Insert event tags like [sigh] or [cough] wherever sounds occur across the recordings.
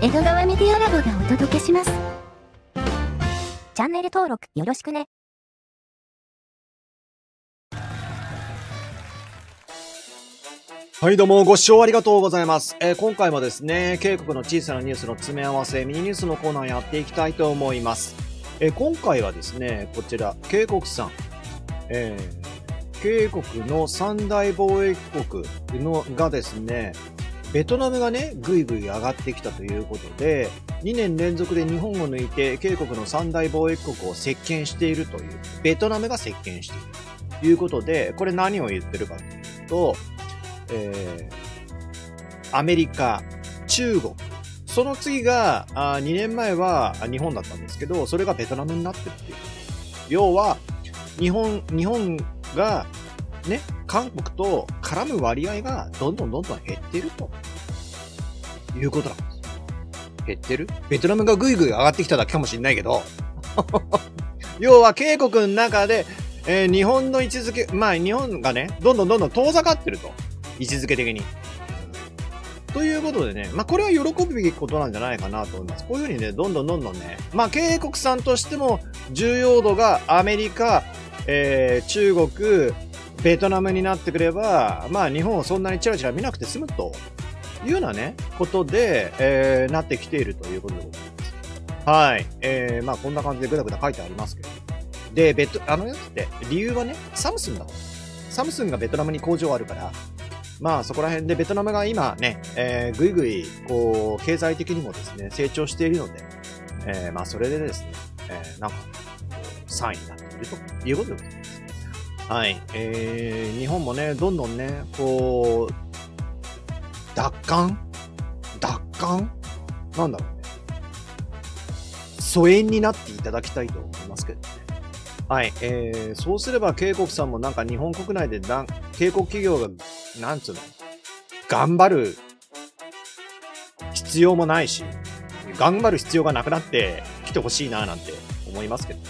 江戸川メディアラボがお届けします。チャンネル登録よろしくね。はい、どうも、ご視聴ありがとうございます。えー今回もですね、渓谷の小さなニュースの詰め合わせ、ミニニュースのコーナーやっていきたいと思います。えー今回はですね、こちら、渓谷さん、えー、渓谷の三大貿易国のがですね、ベトナムがね、ぐいぐい上がってきたということで、2年連続で日本を抜いて、渓谷の三大貿易国を席巻しているという、ベトナムが席巻しているということで、これ何を言ってるかというと、えーアメリカ、中国、その次が、あ2年前は日本だったんですけど、それがベトナムになってるっていう。要は、日本、日本が、ね、韓国と絡む割合がどんどんどんどん減ってると。いうことなんです。減ってる？ベトナムがぐいぐい上がってきただけかもしれないけど、[laughs] 要は渓谷の中で、えー日本の位置づけ、まあ日本がね、どんどんどんどん遠ざかってると。位置づけ的に。ということでね、まあこれは喜ぶべきことなんじゃないかなと思います。こういうふうにね、どんどんどんどんね、まあ渓谷さんとしても重要度がアメリカ、えー中国、ベトナムになってくれば、まあ日本をそんなにチラチラ見なくて済むというようなね、ことで、えーなってきているということでございます。はい。えー、まあこんな感じでぐだぐだ書いてありますけど。で、ベト、あのやつって、理由はね、サムスンだ。サムスンがベトナムに工場あるから、まあそこら辺でベトナムが今ね、えー、ぐいぐい、こう、経済的にもですね、成長しているので、えー、まあそれでですね、えー、なんか、3位になっているということでございます。はい。えー、日本もね、どんどんね、こう、奪還？奪還？なんだろうね。疎遠になっていただきたいと思いますけどね。はい。えー、そうすれば、渓谷さんもなんか日本国内でなん、渓谷企業が、なんつうの、頑張る必要もないし、頑張る必要がなくなって来てほしいななんて思いますけど。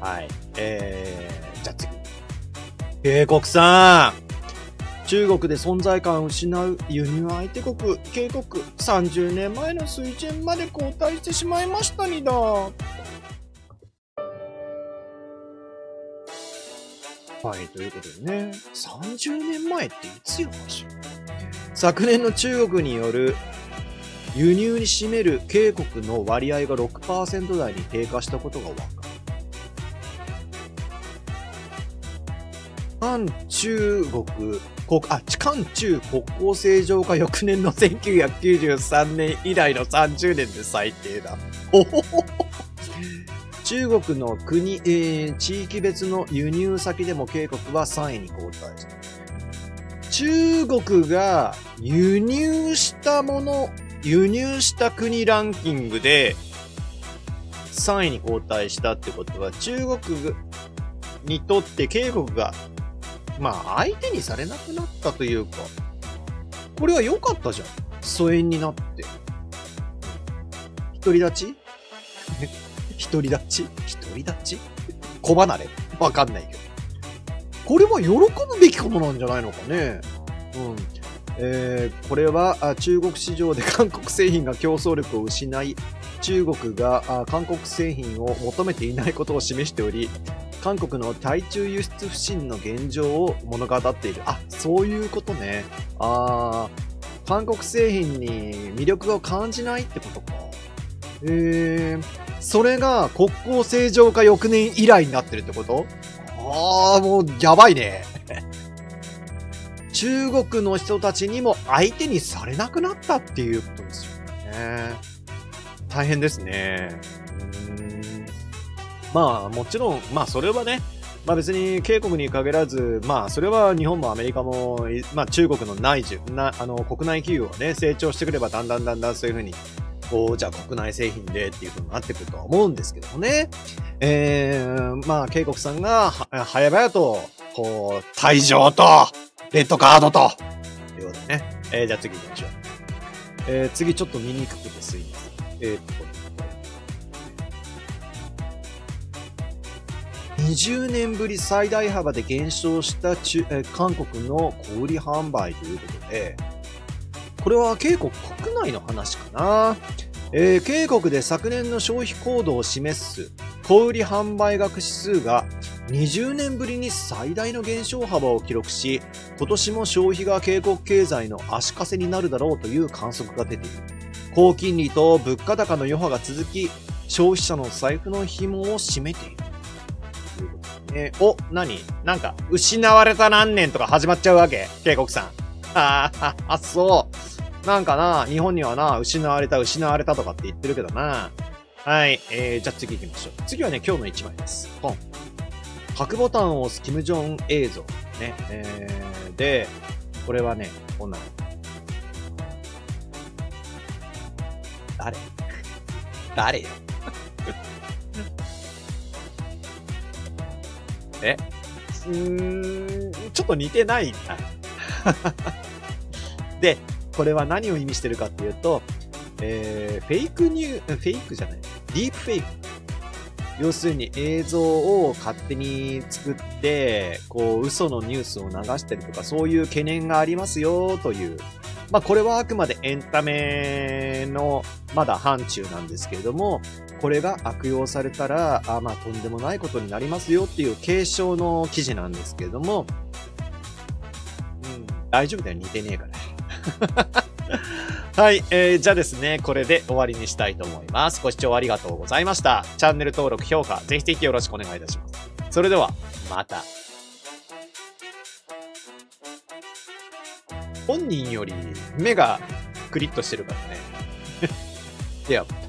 はい。えー、じゃあ次。渓谷さん。中国で存在感を失う輸入相手国、渓谷、30年前の水準まで後退してしまいましたにだ。はい、ということでね、30年前っていつよ、話昨年の中国による輸入に占める渓谷の割合が6%台に低下したことが分韓中国、国、あ、韓中国交正常化翌年の1993年以来の30年で最低だ。ほほほほ中国の国、えー地域別の輸入先でも渓谷は3位に後退した。中国が輸入したもの、輸入した国ランキングで3位に後退したってことは中国にとって渓谷がまあ相手にされなくなったというか、これは良かったじゃん。疎遠になって。独り立ち？[laughs] 独り立ち？独り立ち？小離れ？わかんないけど。これは喜ぶべきことなんじゃないのかね。うん。えーこれはあ中国市場で韓国製品が競争力を失い、中国が韓国製品を求めていないことを示しており、韓国の対中輸出不振の現状を物語っている。あ、そういうことね。あー韓国製品に魅力を感じないってことか。えー、それが国交正常化翌年以来になってるってこと？ああ、もうやばいね。[laughs] 中国の人たちにも相手にされなくなったっていうことですよね。大変ですね。うんまあもちろん、まあそれはね、まあ別に渓谷に限らず、まあそれは日本もアメリカも、まあ中国の内需、な、あの国内企業がね、成長してくればだんだんだんだんそういうふうに、こう、じゃあ国内製品でっていうふうになってくるとは思うんですけどもね。えー、まあ渓谷さんがは、早々と、こう、退場と、レッドカードと、ということでね。えー、じゃあ次行きましょう。えー、次ちょっと見にくくてすいません。えーっと、20年ぶり最大幅で減少した中、韓国の小売販売ということで、これは渓谷国内の話かな。えー、で昨年の消費行動を示す小売販売額指数が20年ぶりに最大の減少幅を記録し、今年も消費が渓谷経済の足かせになるだろうという観測が出ている。高金利と物価高の余波が続き、消費者の財布の紐を締めている。えー、お、何？なんか、失われた何年とか始まっちゃうわけ？渓谷さん。あ [laughs] あ、あそう。なんかな、日本にはな、失われた、失われたとかって言ってるけどな。はい。えー、じゃあ次行きましょう。次はね、今日の1枚です。ポン。核ボタンを押すキム・ジョン映像。ね。えー、で、これはね、こんなの。誰？誰よ？え？うーん、ちょっと似てないな。[laughs] で、これは何を意味してるかっていうと、えー、フェイクニュー、フェイクじゃない、ディープフェイク。要するに映像を勝手に作って、こう、嘘のニュースを流してるとか、そういう懸念がありますよ、という。まあ、これはあくまでエンタメの、まだ範疇なんですけれども、これが悪用されたら、あまあ、とんでもないことになりますよっていう警鐘の記事なんですけれども、うん、大丈夫だよ、似てねえから。[laughs] はい、えー、じゃあですね、これで終わりにしたいと思います。ご視聴ありがとうございました。チャンネル登録、評価、ぜひぜひよろしくお願いいたします。それでは、また。本人より目がクリッとしてるからね。[laughs] では。